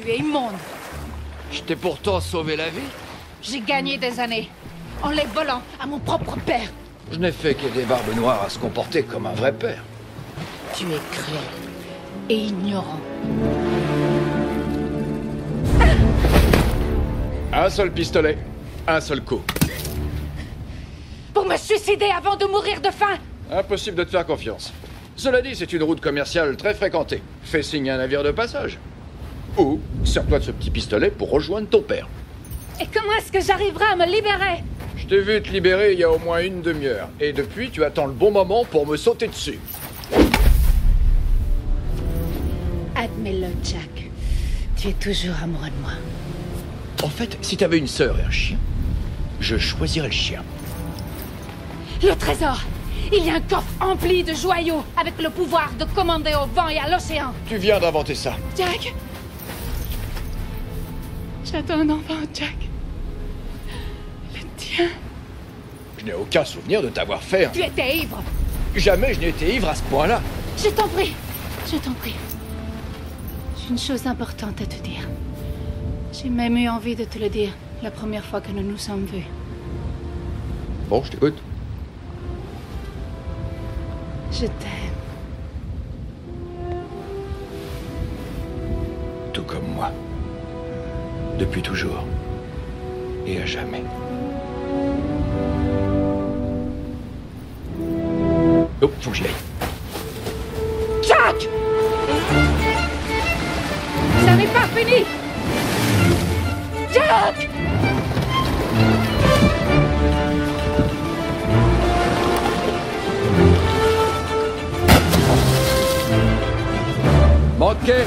tu es immonde. Je t'ai pourtant sauvé la vie. J'ai gagné des années en les volant à mon propre père. Je n'ai fait qu'aider Barbe Noire à se comporter comme un vrai père. Tu es cruel et ignorant. Un seul pistolet, un seul coup. Pour me suicider avant de mourir de faim Impossible de te faire confiance. Cela dit, c'est une route commerciale très fréquentée. Fais signe à un navire de passage. Ou sers-toi de ce petit pistolet pour rejoindre ton père. Et comment est-ce que j'arriverai à me libérer? Je t'ai vu te libérer il y a au moins une demi-heure. Et depuis, tu attends le bon moment pour me sauter dessus. Admets-le, Jack. Tu es toujours amoureux de moi. En fait, si t'avais une sœur et un chien, je choisirais le chien. Le trésor Il y a un coffre empli de joyaux avec le pouvoir de commander au vent et à l'océan. Tu viens d'inventer ça. Jack J'attends un enfant, Jack. Le tien. Je n'ai aucun souvenir de t'avoir fait. un- Tu étais ivre. Jamais je n'ai été ivre à ce point-là. Je t'en prie. Je t'en prie. J'ai une chose importante à te dire. J'ai même eu envie de te le dire la première fois que nous nous sommes vus. Bon, je t'écoute. Je t'aime. Tout comme moi. Depuis toujours. Et à jamais. Oh, faut que j'y aille. Jack Ça n'est pas fini Jack Manqué